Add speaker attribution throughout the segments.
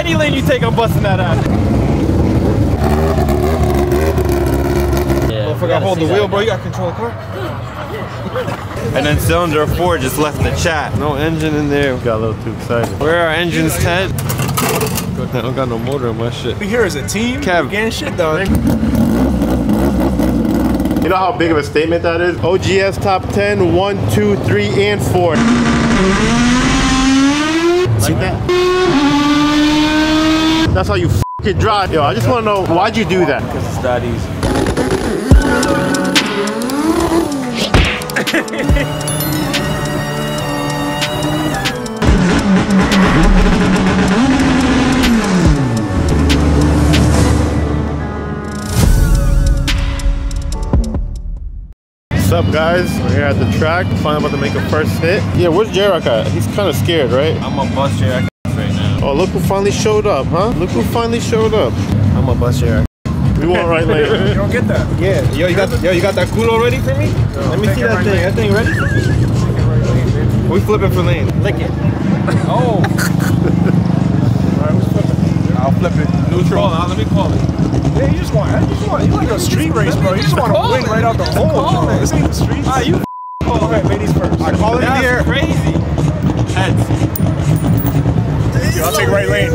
Speaker 1: Any lane you take, I'm busting that out.
Speaker 2: Yeah, oh,
Speaker 1: I forgot hold the wheel, bro. You got control the car. And then cylinder four just left the chat. No engine in there.
Speaker 3: Got a little too excited.
Speaker 1: Where are engines, Ted? I don't got no motor in my shit.
Speaker 4: We here as a team.
Speaker 1: Kev.
Speaker 4: Getting shit done.
Speaker 3: You know how big of a statement that is? OGS top 10, 1, 2, 3, and 4. See that? That's how you fucking drive. Yo, I just want to know, why'd you do that?
Speaker 1: Because it's that easy.
Speaker 3: What's up, guys? We're here at the track. Finally about to make a first hit. Yeah, where's J-Rock at? He's kind of scared, right?
Speaker 1: I'm a bus jack right now.
Speaker 3: Oh, look who finally showed up, huh? Look who finally showed up.
Speaker 1: I'm a bus jack.
Speaker 3: We want right
Speaker 4: later.
Speaker 3: You
Speaker 4: don't get that.
Speaker 1: Yeah, yo, you got yo, you got that culo ready for me? Let me see that
Speaker 4: right
Speaker 1: thing.
Speaker 4: lane.
Speaker 1: That thing ready? We flipping for lane. Lick it.
Speaker 4: Oh. Alright, who's flipping? I'll flip it.
Speaker 1: Neutral. Hold on, let me call it.
Speaker 4: Yeah, you just want, you just want, you like a street race, bro. You just want to win right out the hole.
Speaker 1: Call it.
Speaker 4: This ain't the streets.
Speaker 1: Ah, you
Speaker 4: Okay, ladies first. I call it in the air.
Speaker 1: That's crazy. Heads.
Speaker 4: I'll take right lane.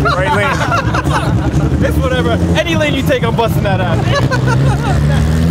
Speaker 4: Right lane.
Speaker 1: It's whatever. Any lane you take, I'm busting that ass.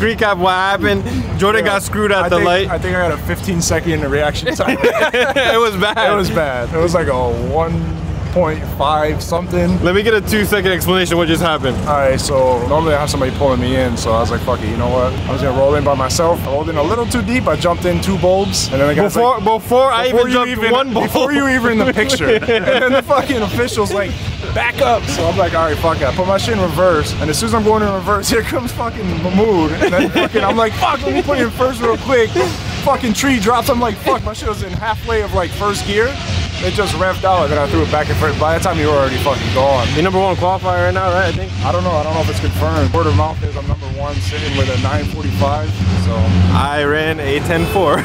Speaker 1: Recap what happened. Jordan got screwed at
Speaker 4: I
Speaker 1: the
Speaker 4: think,
Speaker 1: light.
Speaker 4: I think I had a 15 second reaction time.
Speaker 1: it was bad.
Speaker 4: It was bad. It was like a 1.5 something.
Speaker 1: Let me get a two second explanation what just happened.
Speaker 4: All right, so normally I have somebody pulling me in, so I was like, fuck it, you know what? I was gonna roll in by myself. I rolled in a little too deep. I jumped in two bulbs, and then the guy's
Speaker 1: Before
Speaker 4: like,
Speaker 1: before I
Speaker 4: before
Speaker 1: even jumped
Speaker 4: even,
Speaker 1: one ball.
Speaker 4: before you even in the picture, and then the fucking officials like, back up. So I'm like, all right, fuck it. I put my shit in reverse, and as soon as I'm going in reverse, here comes fucking Mahmood, and then fucking I'm like, fuck, let me put it in first real quick. Fucking tree drops. I'm like, fuck, my shit was in halfway of like first gear. It just revved out, and then I threw it back and forth. By the time you were already fucking gone.
Speaker 1: You number one qualifier right now, right? I think.
Speaker 4: I don't know. I don't know if it's confirmed. Word of mouth is I'm number one, sitting with a 945. So.
Speaker 1: I ran a 10-4.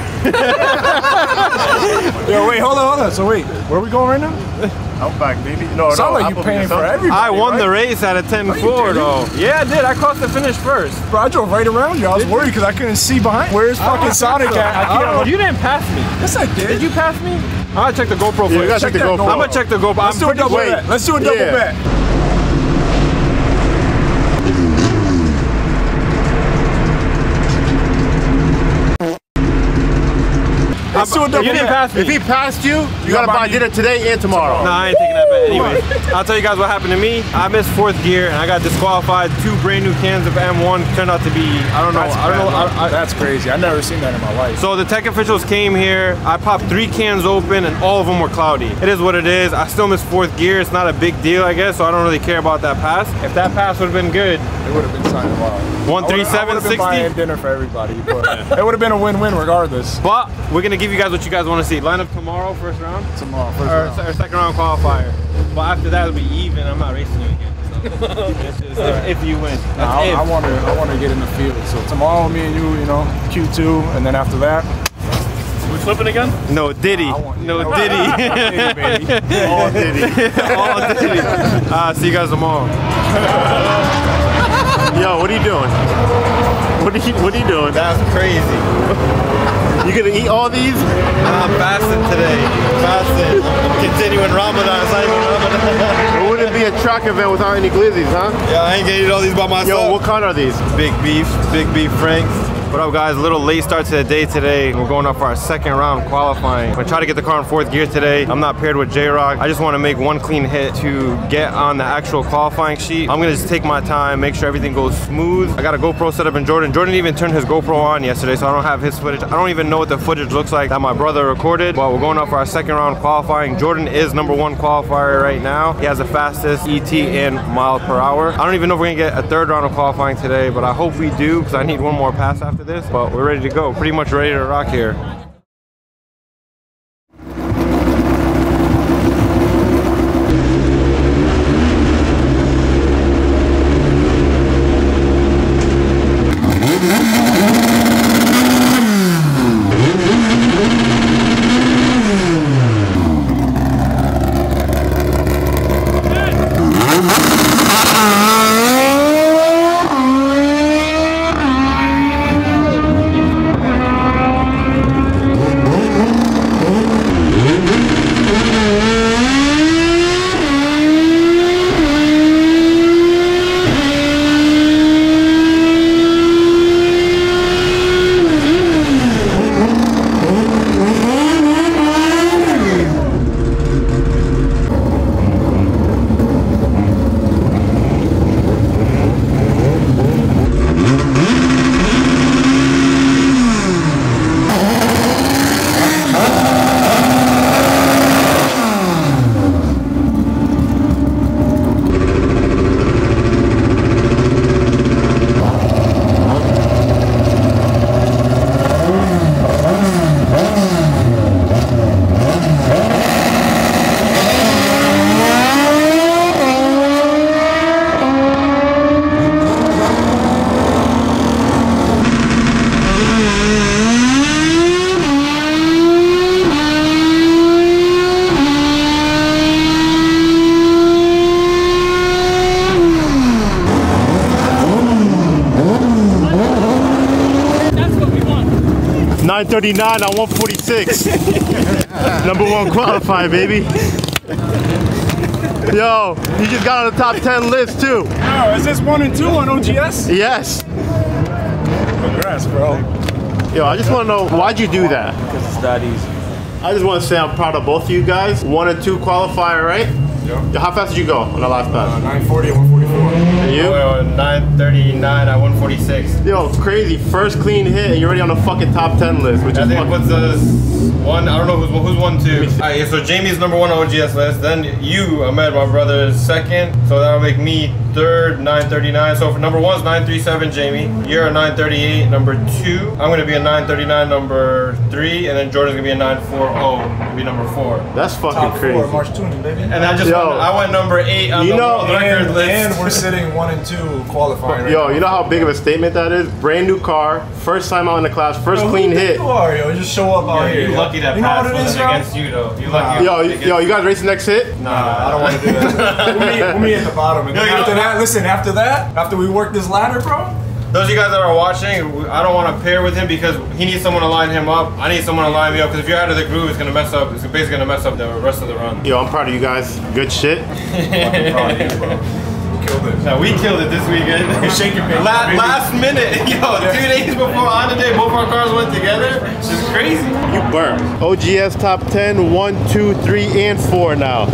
Speaker 4: Yo, wait, hold on, hold on. So wait, where are we going right now?
Speaker 3: Outback, baby. No,
Speaker 4: Sound
Speaker 3: no.
Speaker 4: like you
Speaker 3: Applebee's,
Speaker 4: paying for everybody.
Speaker 1: I won the race at a 10-4
Speaker 4: didn't.
Speaker 1: though. Yeah, I did. I crossed the finish first.
Speaker 4: Bro, I drove right around you. I was worried because I couldn't see behind. Where's fucking Sonic at? I can't.
Speaker 1: You didn't pass me.
Speaker 4: Yes, I did.
Speaker 1: Did you pass me? I'm gonna check the GoPro
Speaker 3: Yeah, you check the GoPro.
Speaker 1: I'm gonna check the GoPro.
Speaker 4: Let's
Speaker 1: I'm
Speaker 4: do a double bet. Let's do a double
Speaker 3: Yeah.
Speaker 4: bet. Let's do a double
Speaker 1: You
Speaker 4: bet.
Speaker 3: If he passed you, you, gotta
Speaker 4: gotta buy
Speaker 3: dinner today and tomorrow.
Speaker 1: No, I ain't that bet anyway. I'll tell you guys what happened to me. I missed fourth gear and I got disqualified. Two brand new cans of M1 turned out to be, I don't know,
Speaker 4: That's
Speaker 1: I don't know. I, I,
Speaker 4: That's crazy. I've never seen that in my life.
Speaker 1: so the tech officials came here. I popped three cans open and all of them were cloudy. It is what it is. I still missed fourth gear. It's not a big deal, I guess, so I don't really care about that pass. If that pass would have been good,
Speaker 4: It would have been signing wild.
Speaker 1: One, three, seven,
Speaker 4: I been buying dinner for everybody, but it would have been a win-win regardless.
Speaker 1: but we're gonna give you guys what you guys want to see. Line up tomorrow, first round,
Speaker 4: Tomorrow, first
Speaker 1: or,
Speaker 4: round.
Speaker 1: or second round qualifier. But after that, it'll be even. I'm not racing you again. So it's just if, if you win, that's
Speaker 4: I,
Speaker 1: if.
Speaker 4: I want to. I want to get in the field. So tomorrow, me and you, you know, Q2, and then after that,
Speaker 1: Which
Speaker 2: flipping again?
Speaker 1: No Diddy. No Diddy.
Speaker 4: Hey.
Speaker 3: All Diddy.
Speaker 1: All Diddy. Uh, see you guys tomorrow.
Speaker 3: Yo, what are you doing? What are you What are you doing?
Speaker 1: That's crazy.
Speaker 3: You gonna eat all these?
Speaker 1: I'm fasting today. Fasting. I'm continuing Ramadan. It's not even Ramadan.
Speaker 3: It wouldn't be a track event without any glizzies, huh?
Speaker 1: Yeah, I ain't gonna eat all these by myself.
Speaker 3: Yo, what kind are these?
Speaker 1: Big beef, big beef franks. What up guys, a little late start to the day today. We're going up for our second round qualifying. I'm gonna try to get the car in fourth gear today. I'm not paired with J-Rock. I just wanna make one clean hit to get on the actual qualifying sheet. I'm gonna just take my time, make sure everything goes smooth. I got a GoPro set up in Jordan. Jordan even turned his GoPro on yesterday, so I don't have his footage. I don't even know what the footage looks like that my brother recorded, but we're going up for our second round qualifying. Jordan is number one qualifier right now. He has the fastest ET in mile per hour. I don't even know if we're gonna get a third round of qualifying today, but I hope we do because I need one more pass after this. But we're ready to go. Pretty much ready to rock here.
Speaker 3: 939 on 146. Number one qualified, baby. Yo, you just got on the top 10 list too.
Speaker 4: Oh, is this one and two on OGS?
Speaker 3: Yes.
Speaker 4: Congrats, bro.
Speaker 3: Yo, I just want to know why'd you do that?
Speaker 4: Because it's that easy.
Speaker 3: I just want to say I'm proud of both of you guys. One and two qualifier, right?
Speaker 4: Yep.
Speaker 3: Yo, How fast did you go on the last pass?
Speaker 4: Uh, 940 and 144.
Speaker 3: And you?
Speaker 1: 939 at 146.
Speaker 3: Yo, crazy. First clean hit, and you're already on the fucking top 10 list, which
Speaker 1: I
Speaker 3: is
Speaker 1: think it
Speaker 3: fucking.
Speaker 1: puts us one. I don't know who's who's one two. Alright, so Jamie's number one on OGS list. Then you, Ahmed, my brother, is second. So that'll make me third, 939. So for number one is 937, Jamie. You're a 938, number two. I'm gonna be a 939, number three, and then Jordan's gonna be a 940, be number four.
Speaker 3: That's fucking
Speaker 4: Top
Speaker 3: crazy.
Speaker 4: four, Marsh Tuning, baby.
Speaker 1: And I just
Speaker 3: Yo.
Speaker 1: went, I went number eight on
Speaker 3: You
Speaker 1: the
Speaker 3: know-
Speaker 1: world record
Speaker 4: And,
Speaker 1: list.
Speaker 4: and we're sitting one and two qualifying right
Speaker 3: Yo,
Speaker 4: now.
Speaker 3: you know how big of a statement that is? Brand new car, first time out in the class, first
Speaker 4: Yo,
Speaker 3: clean hit.
Speaker 4: You are, yo. Just show up out
Speaker 1: Yeah,
Speaker 4: here.
Speaker 1: you
Speaker 4: yo.
Speaker 1: lucky that
Speaker 4: You know
Speaker 1: pass
Speaker 4: what it is,
Speaker 1: wasn't
Speaker 4: yo?
Speaker 1: against you though. You lucky.
Speaker 3: Yo,
Speaker 1: it was
Speaker 3: you-
Speaker 1: against
Speaker 3: yo, you guys racing next hit?
Speaker 1: Nah,
Speaker 4: I don't want to do that. we'll, meet, we'll meet at the bottom. And
Speaker 1: Yo,
Speaker 4: then
Speaker 1: yo,
Speaker 4: after
Speaker 1: yo.
Speaker 4: That, listen, after that, after we work this ladder, bro,
Speaker 1: Those of you guys that are watching, I don't want to pair with him because he needs someone to line him up. I need someone to line me up because if you're out of the groove, it's gonna mess up. It's basically gonna mess up the rest of the run.
Speaker 3: Yo, I'm proud of you guys. Good shit.
Speaker 4: fucking proud of you, bro. We killed it.
Speaker 1: Now we killed it this weekend.
Speaker 4: Shake your face,
Speaker 1: La- last minute, yo, two days before on the day, both our cars went together. It's just crazy.
Speaker 3: You burn. OGS top 10, 1, 2, 3, and 4 now.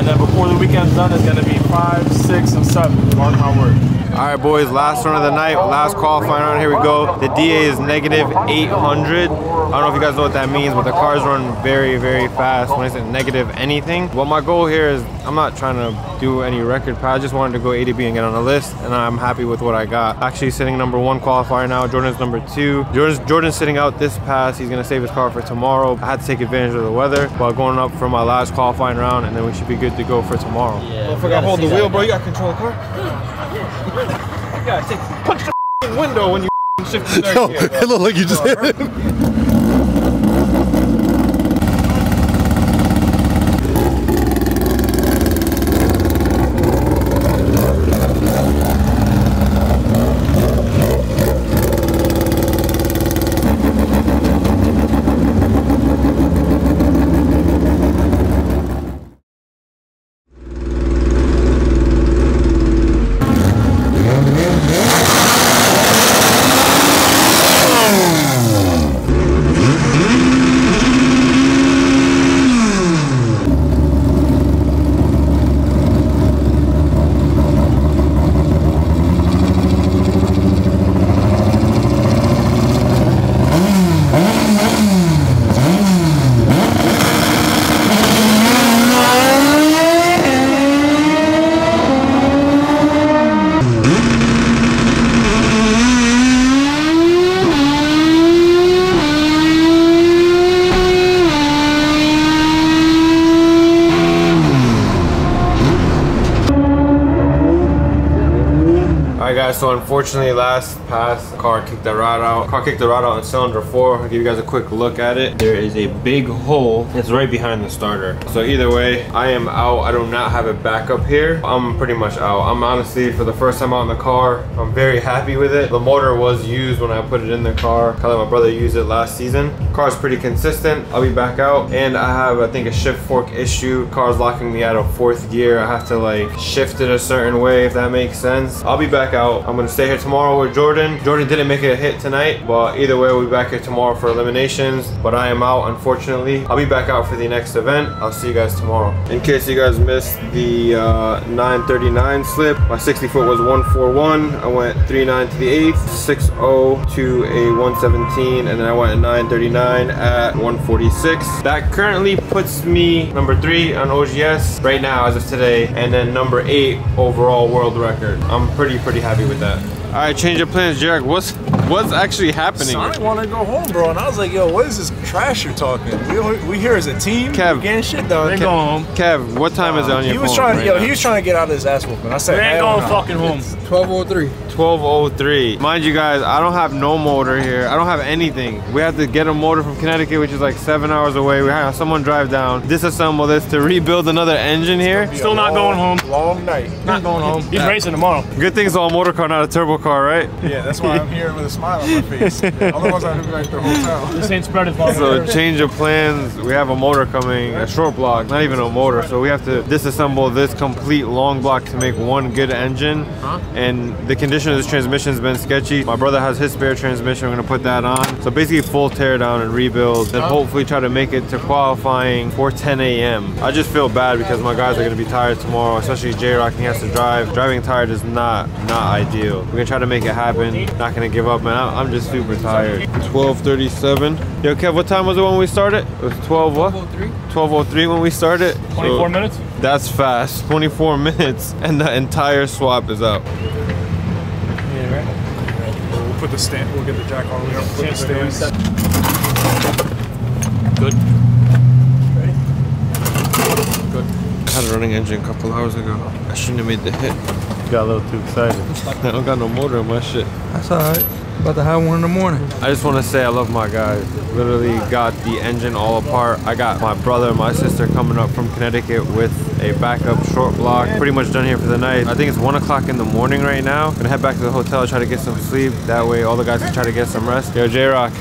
Speaker 2: And then before the weekend's done, it's gonna be five, six, and seven. Mark my word.
Speaker 1: All right, boys, last run of the night, last qualifying round. Here we go. The DA is negative 800. I don't know if you guys know what that means, but the cars run very, very fast when I say negative anything. Well, my goal here is I'm not trying to do any record pad. I just wanted to go A to B and get on the list, and I'm happy with what I got. Actually, sitting number one qualifier now. Jordan's number two. Jordan's, Jordan's sitting out this pass. He's gonna save his car for tomorrow. I had to take advantage of the weather while going up for my last qualifying round, and then we should be good to go for tomorrow.
Speaker 5: Don't forget to hold the wheel, bro. You got control of the car.
Speaker 1: You gotta take, punch the window when you shift the
Speaker 5: it looked like you just hit it.
Speaker 1: So unfortunately last pass, car kicked the rod out. Car kicked the rod out in cylinder 4. I'll give you guys a quick look at it. There is a big hole. It's right behind the starter. So either way, I am out. I do not have it back up here. I'm pretty much out. I'm honestly, for the first time out in the car, I'm very happy with it. The motor was used when I put it in the car. Kind of my brother used it last season. Car's pretty consistent. I'll be back out. And I have, I think, a shift fork issue. Car's locking me out of fourth gear. I have to like shift it a certain way, if that makes sense. I'll be back out. I'm gonna stay here tomorrow with Jordan. Jordan didn't make a hit tonight, but either way, we'll be back here tomorrow for eliminations. But I am out, unfortunately. I'll be back out for the next event. I'll see you guys tomorrow. In case you guys missed the uh, 939 slip, my 60 foot was 141. I went 39 to the eighth, 60 to a 117, and then I went at 939 at 146. That currently puts me number three on OGS right now as of today, and then number eight overall world record. I'm pretty, pretty happy with that. All right, change of plans, Jarek. What's what's actually happening?
Speaker 4: Sonic wanted to go home, bro, and I was like, "Yo, what is this trash you're talking? We, we here as a team,
Speaker 1: Kev.
Speaker 4: we getting shit done."
Speaker 2: We ain't
Speaker 4: Kev-
Speaker 2: going home.
Speaker 1: Kev, what time is it on your
Speaker 4: He was trying,
Speaker 1: right
Speaker 4: yo,
Speaker 1: now?
Speaker 4: he was trying to get out of his ass whooping. I said,
Speaker 2: We ain't going
Speaker 4: no."
Speaker 2: fucking home.
Speaker 5: 1203.
Speaker 1: 1203. Mind you guys, I don't have no motor here. I don't have anything. We have to get a motor from Connecticut, which is like seven hours away. We have someone drive down, disassemble this to rebuild another engine here.
Speaker 2: Still not
Speaker 4: long-
Speaker 2: going home.
Speaker 4: Long night.
Speaker 2: Not going home. He's racing tomorrow.
Speaker 1: Good thing it's all motor car, not a turbo car, right?
Speaker 4: Yeah, that's why I'm here with a smile on my face. Otherwise, I'd be like the hotel.
Speaker 2: This ain't spread as long
Speaker 1: So change of plans. We have a motor coming, a short block, not even a motor. So we have to disassemble this complete long block to make one good engine. And the condition of this transmission has been sketchy. My brother has his spare transmission. We're gonna put that on. So basically full tear down and rebuild, and hopefully try to make it to qualifying for 10 a.m. I just feel bad because my guys are gonna be tired tomorrow, especially J Rock. He has to drive. Driving tired is not not ideal. We're gonna try to make it happen. Not gonna give up, man. I'm I'm just super tired. 12:37. Yo, Kev, what time was it when we started? It was 12 what? 12:03 when we started.
Speaker 2: 24
Speaker 1: So
Speaker 2: minutes?
Speaker 1: That's fast. 24 minutes, and the entire swap is out.
Speaker 4: We'll put the stand. We'll get the jack all the way up. Put the stands.
Speaker 2: Good.
Speaker 1: I had a running engine a couple hours ago. I shouldn't have made the hit.
Speaker 3: Got a little too excited.
Speaker 1: I don't got no motor in my shit.
Speaker 5: That's all right. About to have one in the morning.
Speaker 1: I just want to say I love my guys. Literally got the engine all apart. I got my brother and my sister coming up from Connecticut with a backup short block. Pretty much done here for the night. I think it's one o'clock in the morning right now. Gonna head back to the hotel, try to get some sleep. That way all the guys can try to get some rest. Yo, J-Rock,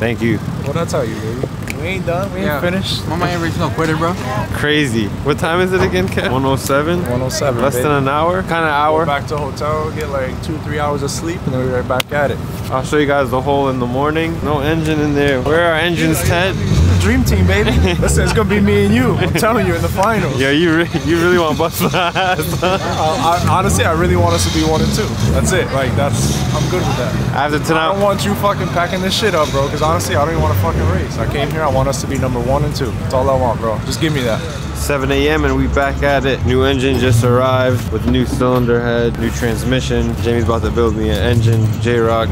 Speaker 1: thank you.
Speaker 4: What I tell you, baby? We ain't done. We ain't
Speaker 5: Yeah.
Speaker 4: finished.
Speaker 5: Mama ain't reached no quitter, bro.
Speaker 1: Crazy. What time is it again, Kev? 107?
Speaker 4: 107.
Speaker 1: Less than an hour? Kind of
Speaker 4: Go
Speaker 1: hour.
Speaker 4: back to hotel, get like two, three hours of sleep, and then we're right back at it.
Speaker 1: I'll show you guys the hole in the morning. No engine in there. Where are our engines, Ted?
Speaker 4: The dream team, baby. Listen, it's gonna be me and you. I'm telling you, in the finals.
Speaker 1: Yeah, you re- you really want to bust my ass.
Speaker 4: I, honestly, I really want us to be one and two. That's it. Like that's, I'm good with that.
Speaker 1: After tonight,
Speaker 4: I don't want you fucking packing this shit up, bro. Because honestly, I don't even want to fucking race. I came here. I want us to be number one and two. That's all I want, bro. Just give me that.
Speaker 1: 7 a.m. and we back at it. New engine just arrived with new cylinder head, new transmission. Jamie's about to build me an engine. J-Rock.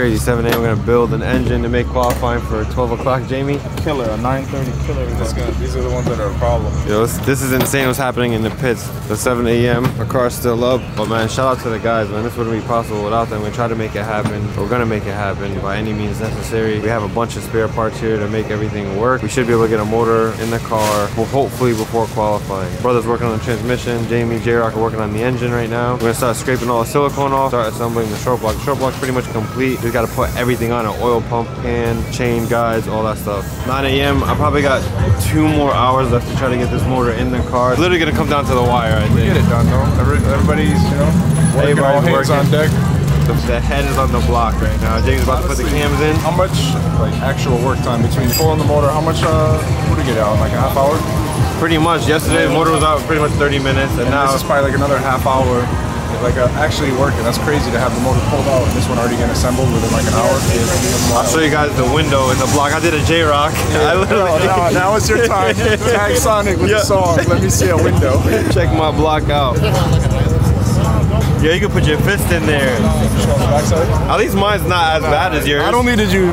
Speaker 1: Crazy. 7 a.m. We're gonna build an engine to make qualifying for 12 o'clock. Jamie.
Speaker 4: Killer, a 930 killer. This guy, these are the ones that are a problem.
Speaker 1: Yo, this, this is insane what's happening in the pits. The 7 a.m. Our car's still up. But man, shout out to the guys, man. This wouldn't be possible without them. We try to make it happen. We're gonna make it happen by any means necessary. We have a bunch of spare parts here to make everything work. We should be able to get a motor in the car, well, hopefully before qualifying. Brother's working on the transmission. Jamie, J-Rock are working on the engine right now. We're gonna start scraping all the silicone off, start assembling the short block. The short block's pretty much complete. We gotta put everything on an Oil pump, pan, chain guides, all that stuff. 9 a.m. I probably got two more hours left to try to get this motor in the car. It's literally gonna come down to the wire, I think.
Speaker 4: Get it done, though. Every, everybody's, you know, working all
Speaker 1: Everybody's
Speaker 4: hands on deck.
Speaker 1: The, head is on the block right now. James is about to put the
Speaker 4: Honestly,
Speaker 1: cams in.
Speaker 4: How much, like, actual work time between pulling the motor? How much, uh, would it get out? Like a half hour?
Speaker 1: Pretty much. Yesterday the motor was out pretty much 30 minutes, and,
Speaker 4: And
Speaker 1: now
Speaker 4: this is probably like another half hour. Like uh, actually working. That's crazy to have the motor pulled out and this one already getting assembled within like an hour.
Speaker 1: I'll show you guys the window in the block. I did a J Rock. I literally
Speaker 4: now, now it's your time. Tag Sonic with
Speaker 1: Yeah.
Speaker 4: the song. Let me see a window.
Speaker 1: check my block out. Yeah, you can put your fist in there. At least mine's not as bad as yours.
Speaker 4: I don't need you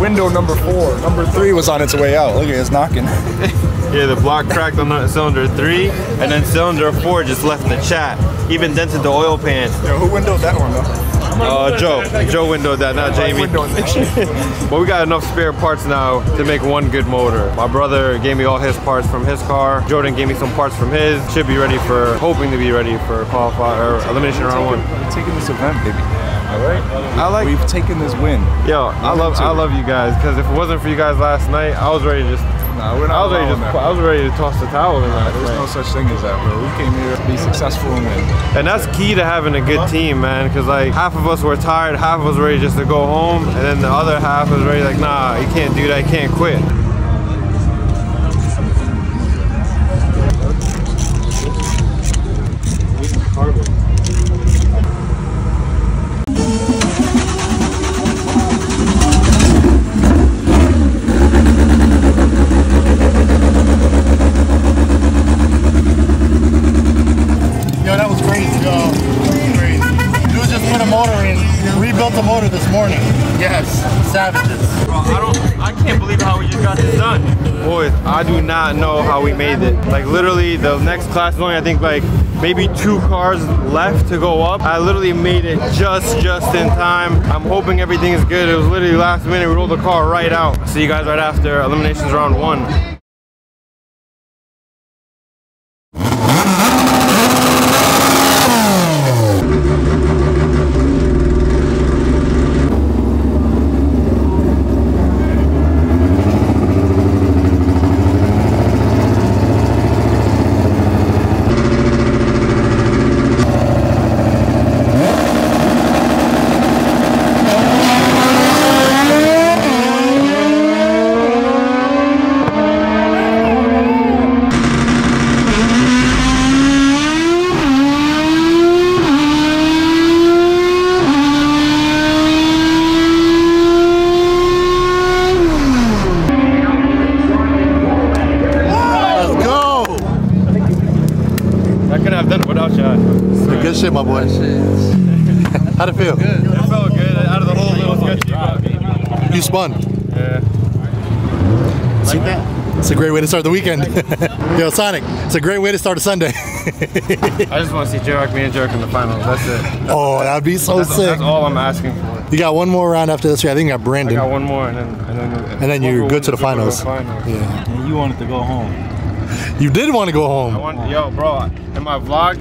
Speaker 4: window number four. Number three was on its way out. Look at it, it's knocking.
Speaker 1: Yeah, the block cracked on the cylinder three, and then cylinder four just left the chat. Even dented the oil pan.
Speaker 4: Yo, who windowed that one though?
Speaker 1: Uh, Joe. Joe windowed that, not Jamie. But we got enough spare parts now to make one good motor. My brother gave me all his parts from his car. Jordan gave me some parts from his. Should be ready for, hoping to be ready for qualify or elimination round one.
Speaker 4: We're taking this event, baby. All right.
Speaker 1: I like,
Speaker 4: We've taken this win.
Speaker 1: yo, I love, I love you guys because if it wasn't for you guys last night, I was ready to just,
Speaker 4: Nah, we're
Speaker 1: I
Speaker 4: not
Speaker 1: was ready to just,
Speaker 4: that.
Speaker 1: I was ready to toss the towel in last
Speaker 4: There's no such thing as that, bro. We came here to be successful and win.
Speaker 1: And that's key to having a good team, man. Because like half of us were tired, half of us ready just to go home, and then the other half was ready like, nah, you can't do that, you can't quit. Like literally, the next class is only I think like maybe two cars left to go up. I literally made it just, just in time. I'm hoping everything is good. It was literally last minute. We rolled the car right out. See you guys right after eliminations round one.
Speaker 3: Let's go.
Speaker 1: I couldn't have done it without you.
Speaker 3: Good shit, my boy. How'd it feel?
Speaker 1: It felt good. Out of the whole little sketchy, but
Speaker 3: You spun.
Speaker 1: yeah.
Speaker 3: Like that? It's a great way to start the weekend. Yo, Sonic, it's a great way to start a Sunday.
Speaker 1: I just want to see J-Rock, me and Jerk in the finals. That's it.
Speaker 3: oh, that'd be so
Speaker 1: That's,
Speaker 3: sick.
Speaker 1: that's all I'm asking for.
Speaker 3: You got one more round after this. I think you got
Speaker 1: I
Speaker 3: Brandon.
Speaker 1: got one more, and then and then
Speaker 3: And then you're good to the finals.
Speaker 1: finals.
Speaker 3: Yeah.
Speaker 2: And you wanted to go home.
Speaker 3: You did want to go
Speaker 1: I
Speaker 3: home.
Speaker 1: want, yo, bro, in my vlog,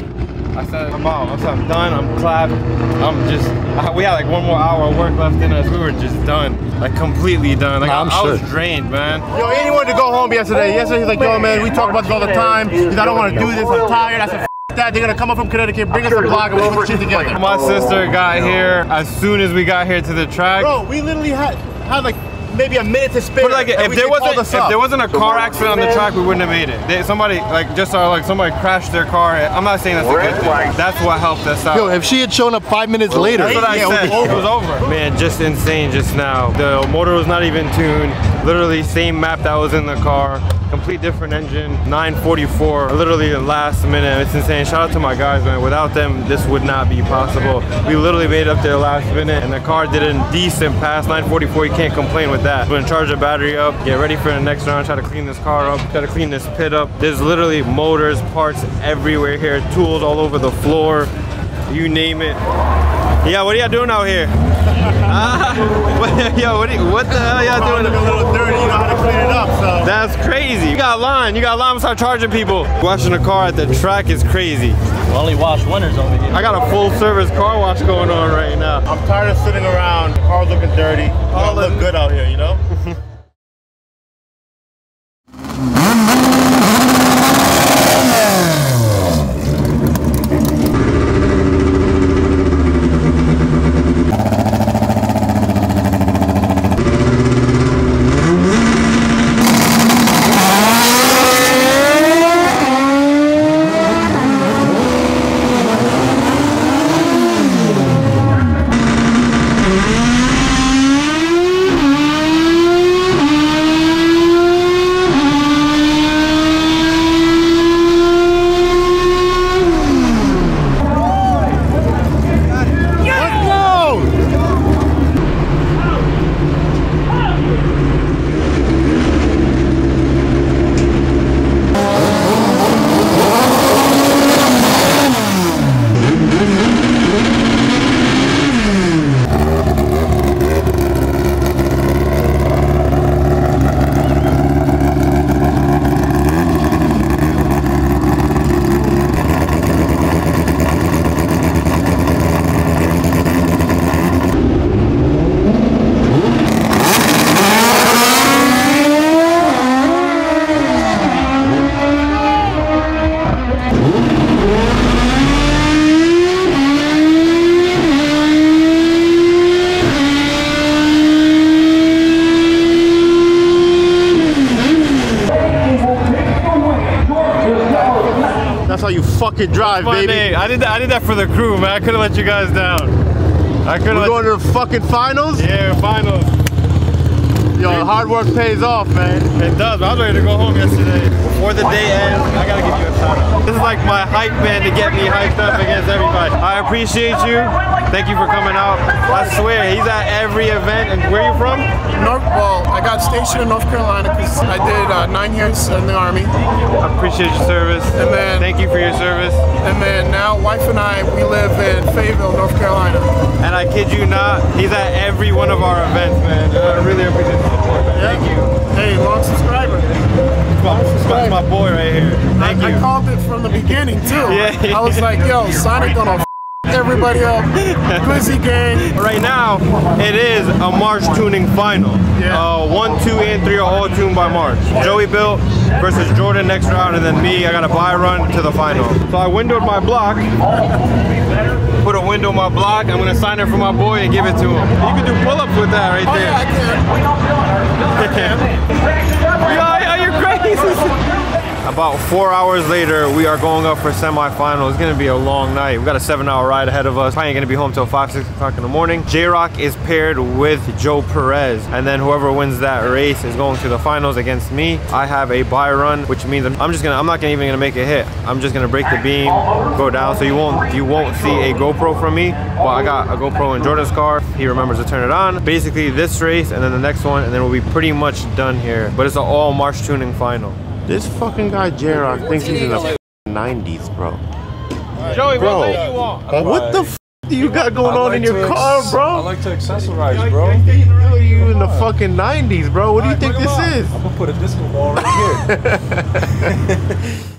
Speaker 1: I said I'm out. I said I'm done. I'm clapped. I'm just. I, we had like one more hour of work left in us. We were just done, like completely done. Like
Speaker 3: Nah,
Speaker 1: I,
Speaker 3: I'm
Speaker 1: I was drained, man.
Speaker 3: Yo, Andy wanted to go home yesterday. Yesterday he's like, yo, man, we talk about this all the time. He's I don't want to do this. I'm tired. I said, that. They're gonna come up from Connecticut, bring us a block, and we'll put shit together.
Speaker 1: My sister got here as soon as we got here to the track.
Speaker 3: Bro, we literally had had like maybe a minute to spare.
Speaker 1: But like, if there wasn't
Speaker 3: called
Speaker 1: if there wasn't a car accident on the track, we wouldn't have made it. They, somebody like just saw like somebody crashed their car. I'm not saying that's a good thing. That's what helped us out.
Speaker 3: Yo, if she had shown up five minutes later,
Speaker 1: That's what I
Speaker 3: yeah, it
Speaker 1: said.
Speaker 3: would be
Speaker 1: It was over. Man, just insane just now. The motor was not even tuned. Literally same map that was in the car. Complete different engine. 944. Literally the last minute. It's insane. Shout out to my guys, man. Without them, this would not be possible. We literally made it up there last minute, and the car did a decent pass. 944. You can't complain with that. We're gonna charge the battery up. Get ready for the next round. Try to clean this car up. Try to clean this pit up. There's literally motors, parts everywhere here. Tools all over the floor. You name it. Yeah, what are y'all doing out here? Ah, what, yo, what, are you- what the hell y'all doing?
Speaker 3: look a little dirty. You know how to clean it up, so.
Speaker 1: That's crazy. You got a line. You got a line. Start charging people. Washing a car at the track is crazy.
Speaker 2: We only wash winners over here.
Speaker 1: I got a full service car wash going on right now.
Speaker 3: I'm tired of sitting around, the car looking dirty. All look good out here, you know? fucking drive,
Speaker 1: My
Speaker 3: baby.
Speaker 1: name. I did that. I did that for the crew, man. I couldn't let you guys down. I couldn't
Speaker 3: We're
Speaker 1: let
Speaker 3: going to the fucking finals.
Speaker 1: Yeah, finals.
Speaker 3: Yo, hard work pays off, man.
Speaker 1: It does. I was ready to go home yesterday. Before the day ends, I gotta give you a shout out. This is like my hype man to get me hyped up against everybody. I appreciate you. Thank you for coming out. I swear, he's at every event. And where you from?
Speaker 6: North, well, I got stationed in North Carolina because I did uh, nine years in the Army.
Speaker 1: I appreciate your service.
Speaker 6: And then-
Speaker 1: Thank you for your service.
Speaker 6: And then now, wife and I, we live in Fayetteville, North Carolina.
Speaker 1: And I kid you not, he's at every one of our events, man. I really appreciate the support, man. Thank you.
Speaker 6: Hey, long subscriber.
Speaker 1: It's my, it's my, boy right here. Thank
Speaker 6: I
Speaker 1: you.
Speaker 6: called it from the beginning, too.
Speaker 1: Yeah.
Speaker 6: I was like, yo, Sonic gonna everybody up. Glizzy gang.
Speaker 1: Right now, it is a Marsh tuning final.
Speaker 6: Yeah.
Speaker 1: Uh, one, two, and three are all tuned by Marsh. Joey Built versus Jordan next round, and then me. I got a buy run to the final. So I windowed my block. Put a window in my block. I'm gonna sign it for my boy and give it to him. You can do pull-ups with that right
Speaker 6: Oh,
Speaker 1: there.
Speaker 6: yeah, I can.
Speaker 1: About four hours later, we are going up for semifinals. It's gonna be a long night. We got a seven-hour ride ahead of us. Probably ain't gonna be home till five, six o'clock in the morning. J-Rock is paired with Joe Perez, and then whoever wins that race is going to the finals against me. I have a buy run, which means I'm, just gonna, I'm not gonna even gonna make a hit. I'm just gonna break the beam, go down, so you won't, you won't see a GoPro from me. But I got a GoPro in Jordan's car. He remembers to turn it on. Basically, this race and then the next one, and then we'll be pretty much done here. But it's an all Marsh tuning final.
Speaker 3: This fucking guy, J-Rock, thinks he's in the 90s, bro.
Speaker 1: Joey,
Speaker 3: Bro.
Speaker 1: what do you want?
Speaker 3: What the f- do you got going on in your car, bro?
Speaker 4: I like to accessorize, bro.
Speaker 3: Yo, you in the fucking 90s, bro. What do you think this is?
Speaker 4: I'm gonna put a disco ball right here.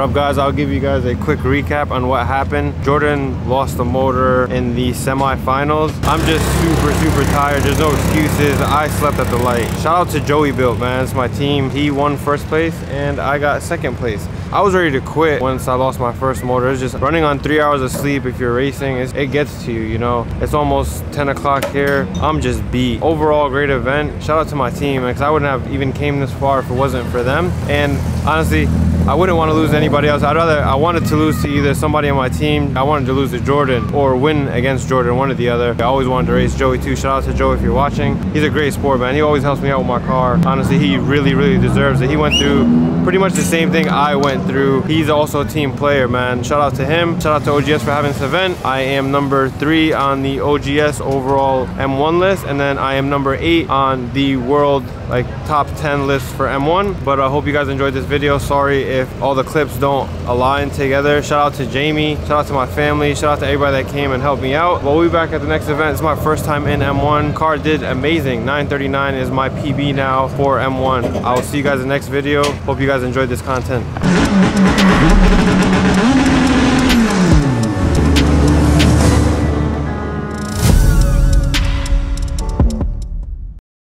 Speaker 1: What up guys, I'll give you guys a quick recap on what happened. Jordan lost the motor in the semifinals. I'm just super, super tired. There's no excuses. I slept at the light. Shout out to Joey Built, man. It's my team. He won first place and I got second place. I was ready to quit once I lost my first motor. It's just running on three hours of sleep if you're racing, it gets to you, you know? It's almost 10 o'clock here. I'm just beat. Overall, great event. Shout out to my team because I wouldn't have even came this far if it wasn't for them. And honestly, I wouldn't want to lose to anybody else. I'd rather, I wanted to lose to either somebody on my team. I wanted to lose to Jordan or win against Jordan, one or the other. I always wanted to race Joey too. Shout out to Joey if you're watching. He's a great sport, man. He always helps me out with my car. Honestly, he really, really deserves it. He went through pretty much the same thing I went through. He's also a team player, man. Shout out to him. Shout out to OGS for having this event. I am number three on the OGS overall M1 list, and then I am number eight on the world like top 10 list for M1. But I hope you guys enjoyed this video. Sorry if all the clips don't align together. Shout out to Jamie. Shout out to my family. Shout out to everybody that came and helped me out. We'll be back at the next event. It's my first time in M1. Car did amazing. 939 is my PB now for M1. I will see you guys in the next video. Hope you guys enjoyed this content.